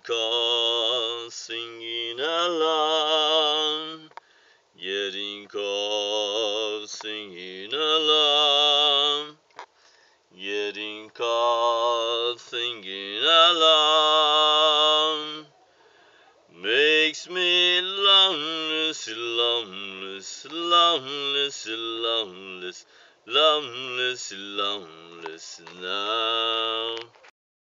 caught singing along, getting caught singing along, getting caught singing along, makes me loneless, loneless, loneless, loneless, loneless, loneless now.